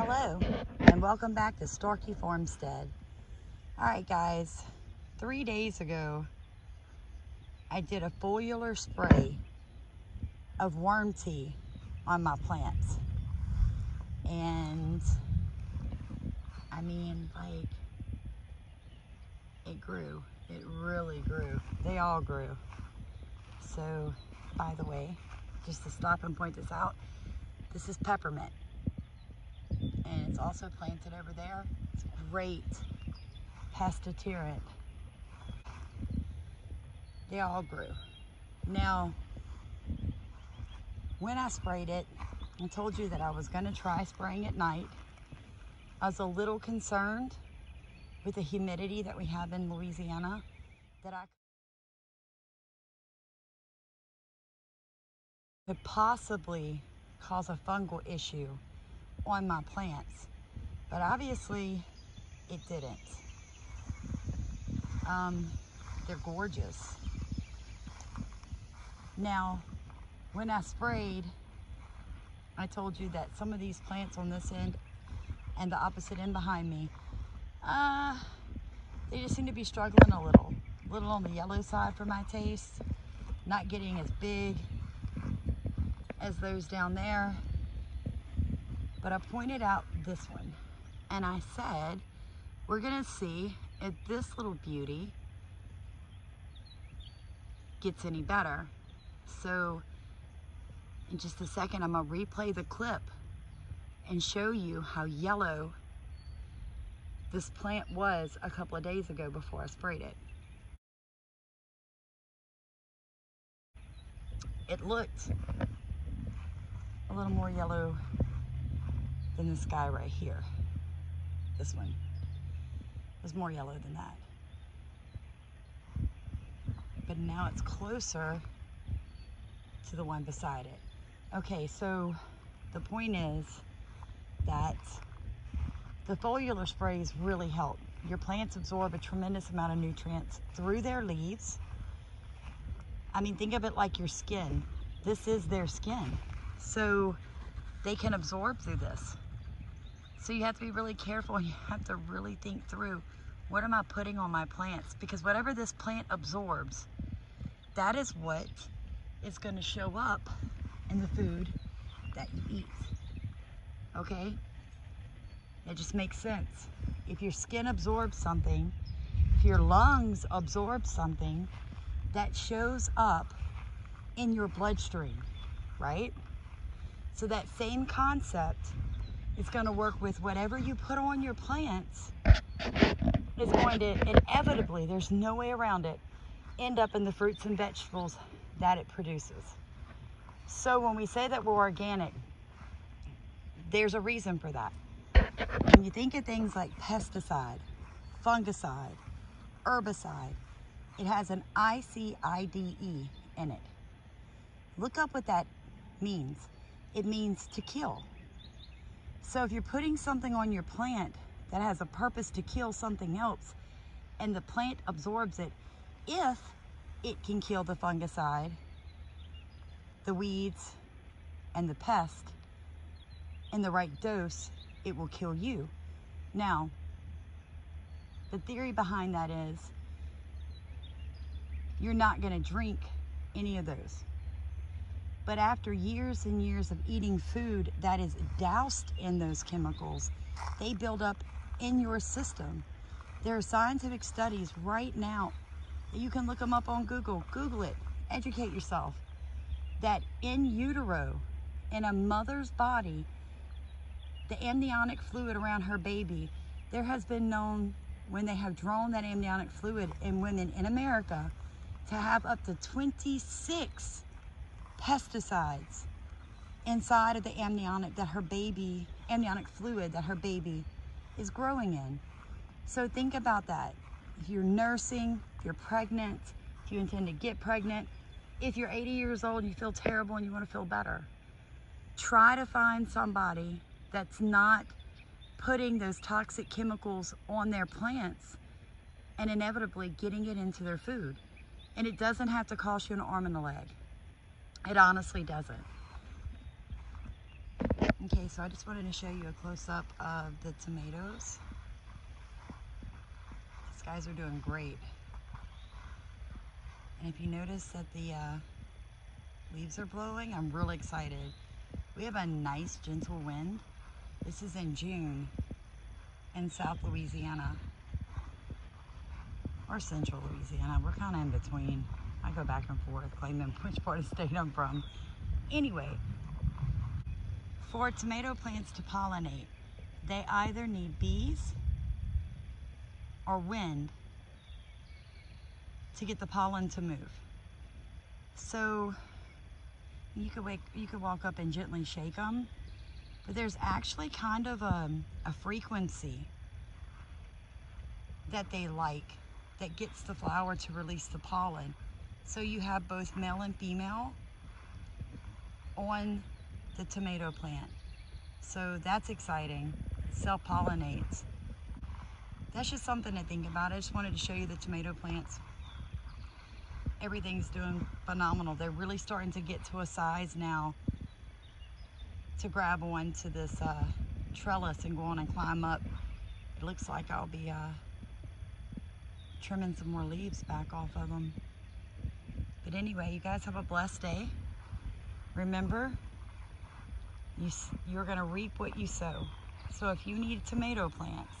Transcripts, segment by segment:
Hello, and welcome back to Starkey Farmstead. All right, guys, three days ago, I did a foliar spray of worm tea on my plants. And, I mean, like, it grew. It really grew. They all grew. So, by the way, just to stop and point this out, this is peppermint it's also planted over there. It's great pest deterrent. They all grew. Now, when I sprayed it, I told you that I was gonna try spraying at night. I was a little concerned with the humidity that we have in Louisiana that I could possibly cause a fungal issue on my plants, but obviously it didn't. Um, they're gorgeous. Now, when I sprayed, I told you that some of these plants on this end and the opposite end behind me, uh, they just seem to be struggling a little. A little on the yellow side for my taste. Not getting as big as those down there. But I pointed out this one and I said, we're gonna see if this little beauty gets any better. So in just a second, I'm gonna replay the clip and show you how yellow this plant was a couple of days ago before I sprayed it. It looked a little more yellow than this guy right here. This one was more yellow than that. But now it's closer to the one beside it. Okay, so the point is that the foliar sprays really help. Your plants absorb a tremendous amount of nutrients through their leaves. I mean, think of it like your skin. This is their skin. So they can absorb through this. So you have to be really careful and you have to really think through what am I putting on my plants? Because whatever this plant absorbs, that is what is going to show up in the food that you eat. Okay? It just makes sense. If your skin absorbs something, if your lungs absorb something, that shows up in your bloodstream, right? So that same concept it's going to work with whatever you put on your plants It's going to inevitably, there's no way around it, end up in the fruits and vegetables that it produces. So when we say that we're organic, there's a reason for that. When you think of things like pesticide, fungicide, herbicide, it has an I-C-I-D-E in it. Look up what that means. It means to kill. So if you're putting something on your plant that has a purpose to kill something else and the plant absorbs it, if it can kill the fungicide, the weeds, and the pest in the right dose, it will kill you. Now, the theory behind that is you're not going to drink any of those. But after years and years of eating food that is doused in those chemicals, they build up in your system. There are scientific studies right now. You can look them up on Google. Google it. Educate yourself. That in utero, in a mother's body, the amniotic fluid around her baby, there has been known when they have drawn that amniotic fluid in women in America to have up to 26 pesticides inside of the amniotic that her baby, amniotic fluid that her baby is growing in. So think about that. If you're nursing, if you're pregnant, if you intend to get pregnant, if you're 80 years old and you feel terrible and you want to feel better, try to find somebody that's not putting those toxic chemicals on their plants and inevitably getting it into their food. And it doesn't have to cost you an arm and a leg. It honestly doesn't. Okay, so I just wanted to show you a close-up of the tomatoes. These guys are doing great. And if you notice that the uh, leaves are blowing, I'm really excited. We have a nice gentle wind. This is in June in South Louisiana or Central Louisiana. We're kind of in between. I go back and forth claiming which part of state I'm from. Anyway, for tomato plants to pollinate, they either need bees or wind to get the pollen to move. So you could wake, you could walk up and gently shake them, but there's actually kind of a, a frequency that they like that gets the flower to release the pollen. So you have both male and female on the tomato plant. So that's exciting. Self-pollinates. That's just something to think about. I just wanted to show you the tomato plants. Everything's doing phenomenal. They're really starting to get to a size now to grab onto this uh, trellis and go on and climb up. It looks like I'll be uh, trimming some more leaves back off of them. But anyway, you guys have a blessed day. Remember, you, you're going to reap what you sow. So if you need tomato plants,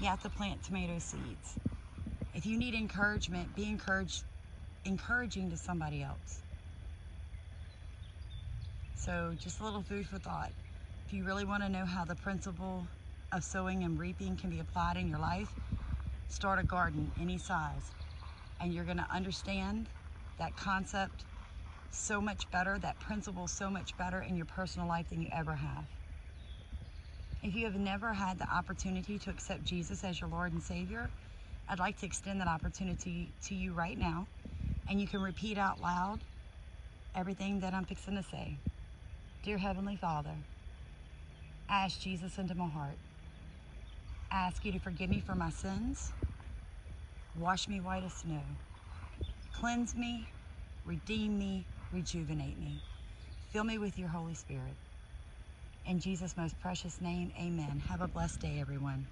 you have to plant tomato seeds. If you need encouragement, be encouraged, encouraging to somebody else. So just a little food for thought. If you really want to know how the principle of sowing and reaping can be applied in your life, start a garden any size. And you're going to understand that concept so much better, that principle so much better in your personal life than you ever have. If you have never had the opportunity to accept Jesus as your Lord and Savior, I'd like to extend that opportunity to you right now. And you can repeat out loud everything that I'm fixing to say. Dear Heavenly Father, I ask Jesus into my heart. I ask you to forgive me for my sins, wash me white as snow, cleanse me, redeem me, rejuvenate me. Fill me with your Holy Spirit. In Jesus' most precious name, amen. Have a blessed day, everyone.